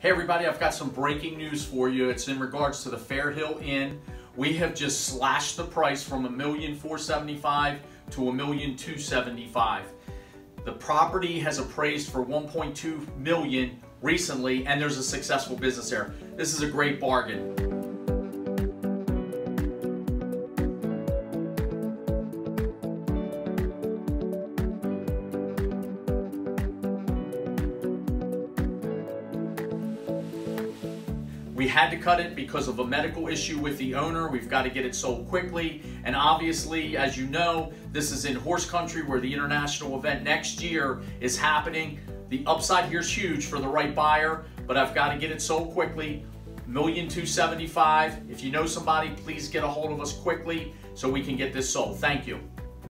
Hey everybody, I've got some breaking news for you. It's in regards to the Fair Hill Inn. We have just slashed the price from a million four seventy-five to a million two seventy-five. The property has appraised for 1.2 million recently, and there's a successful business there. This is a great bargain. We had to cut it because of a medical issue with the owner. We've got to get it sold quickly. And obviously, as you know, this is in horse country where the international event next year is happening. The upside here is huge for the right buyer, but I've got to get it sold quickly. Million two seventy five. If you know somebody, please get a hold of us quickly so we can get this sold. Thank you.